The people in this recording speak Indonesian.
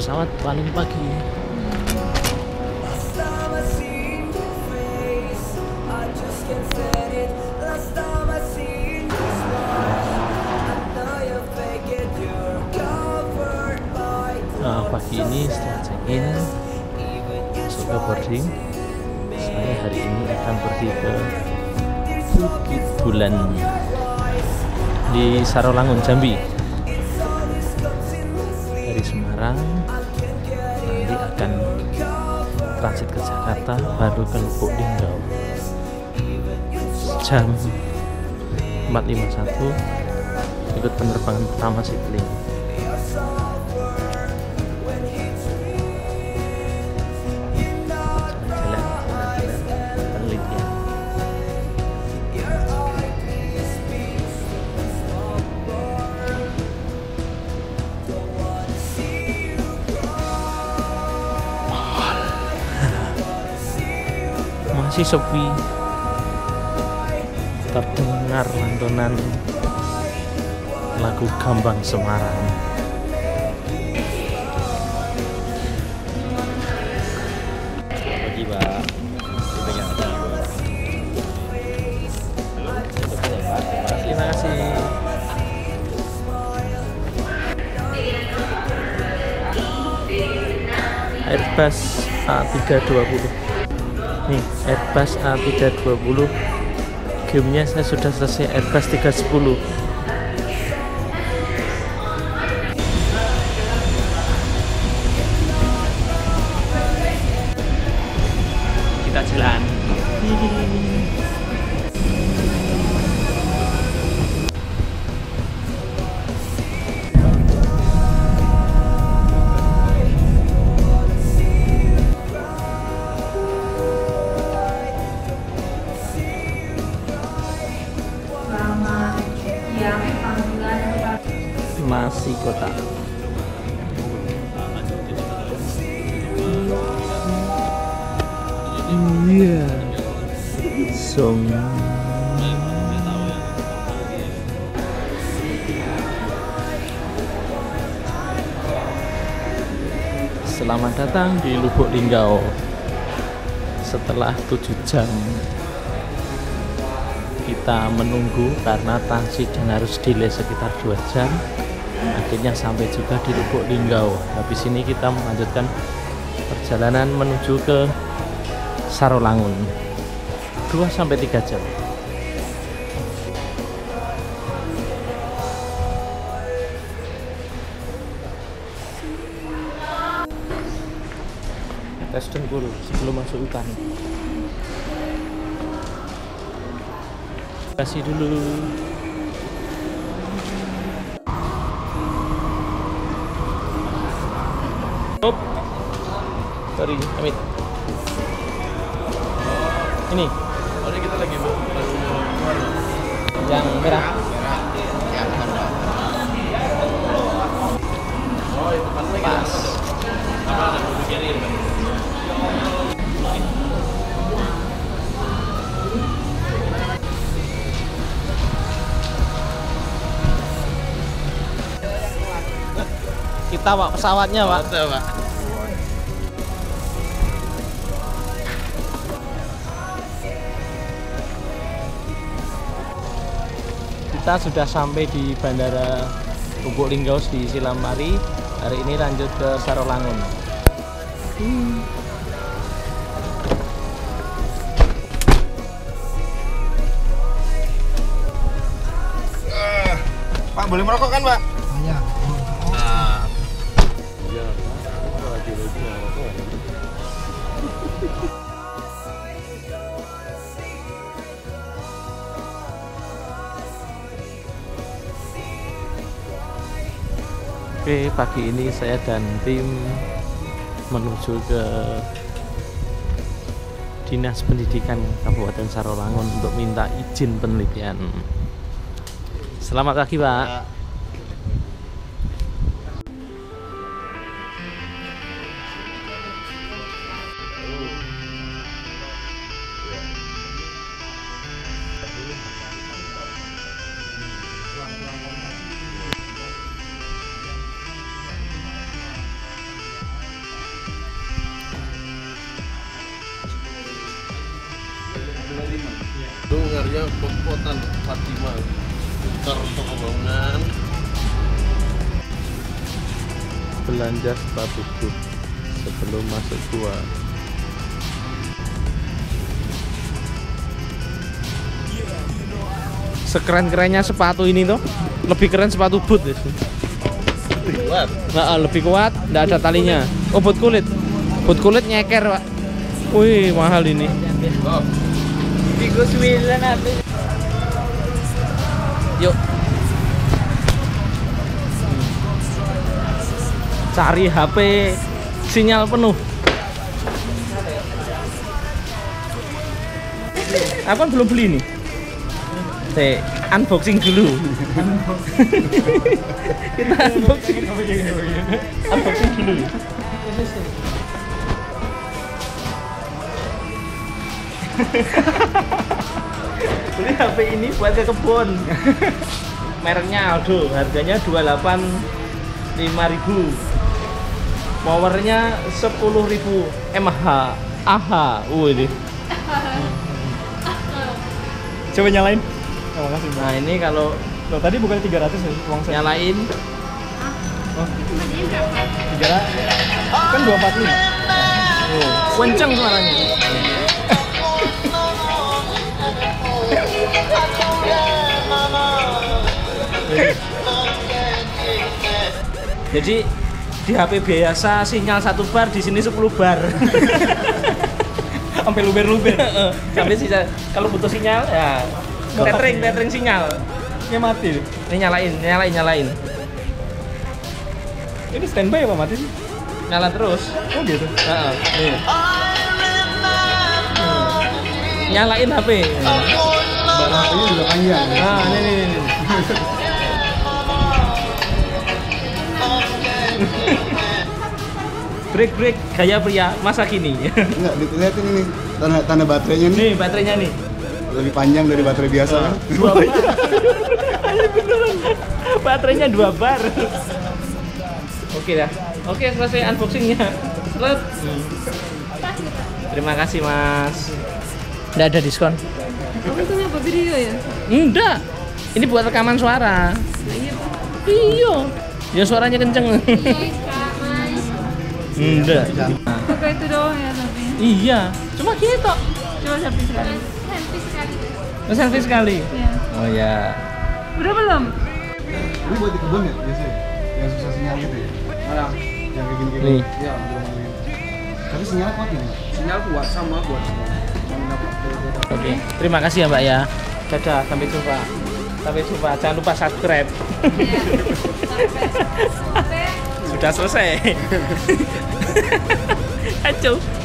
pesawat paling pagi. Nah, pagi ini setelah check-in masuk ke boarding. Saya hari ini akan pergi ke Bukit Bulan di Sarolangun Jambi Semarang nanti akan transit ke Jakarta baru ke Lubuk Linggau. Jam 451 ikut penerbangan pertama Citylink masih sepi. Terdengar lantunan lagu Gambang Semarang. Pak. Terima kasih. Airbus A320 nih Airbus A320 gamenya saya sudah selesai Airbus 310 iya. Selamat datang di Lubuk Linggau. Setelah 7 jam kita menunggu karena transit dan harus delay sekitar 2 jam akhirnya sampai juga di Lubuk Linggau. Habis ini kita melanjutkan perjalanan menuju ke Sarolangun 2 sampai 3 jam tes dengkul sebelum masuk hutan kasih dulu Hop. Sorry, Amit. Ini. Kita yang merah. pas. Kita pak. Pesawatnya pak Kita sudah sampai di Bandara Lubuk Linggau di Silamari. Hari ini lanjut ke Sarolangun. pak boleh merokok kan pak Oke, pagi ini saya dan tim menuju ke Dinas Pendidikan Kabupaten Sarolangun untuk minta izin penelitian. Selamat pagi, Pak. Itu pot-potan Fatima. Putar untuk pembangunan. belanja sepatu boot sebelum masuk gua sekeren-kerennya sepatu ini tuh lebih keren sepatu boot ya. Kuat. Nah, lebih kuat, nggak ada talinya. Oh, boot kulit. Boot kulit nyeker, Pak. Wih, mahal ini. Oh, Tiga sembilan apa? Yuk. Cari HP sinyal penuh. Aku kan belum beli nih. Teh, unboxing dulu. Kita unboxing. unboxing dulu. Beli HP ini buat ke kebun. Mereknya Aldo, harganya 28 5000. Powernya 10.000 mAh. Aha, uh ini. Coba nyalain. Terima kasih. Nah, ini kalau Loh, tadi bukan 300 ya uang saya. nyalain Oh, 300. Kan 245. oh, kenceng suaranya. Jadi di HP biasa sinyal satu bar di sini 10 bar. Sampai luber-luber. Sampai sisa kalau butuh sinyal ya tethering tethering sinyal. Ya mati. Ini nyalain, nyalain, nyalain. Ini standby apa mati sih? Nyala terus. Oh gitu. Heeh. Nih. Nyalain HP. Barang ini juga panjang. Nah, ini nih. nih. break break gaya pria masa kini. Enggak, dilihatin ini tanda, tanda baterainya nih nih baterainya nih. lebih panjang dari baterai biasa kan. Dua bar. Beneran. Baterainya dua bar. Oke dah. Oke selesai unboxingnya. Seret. Terima kasih mas. Nggak ada diskon. Kamu tuh apa video ya? Enggak. Ini buat rekaman suara. Iya. Iya. Ya suaranya kenceng. Iya. Enggak. Buka itu doang ya tapi. Iya. Cuma gini tok. Coba selfie sekali. Selfie sekali. Oh, Selfie sekali. Ya. Oh ya. Udah belum? Ini buat di kebun ya biasanya? Yang susah sinyal gitu ya? Mana? Yang kayak gini-gini. Nih. Iya, yang- Tapi sinyalnya kuat nih. Sinyal kuat sama buat Oke. Terima kasih ya Mbak ya. Dadah. Sampai jumpa. Sampai jumpa. Jangan lupa subscribe. Sudah selesai. Acuh.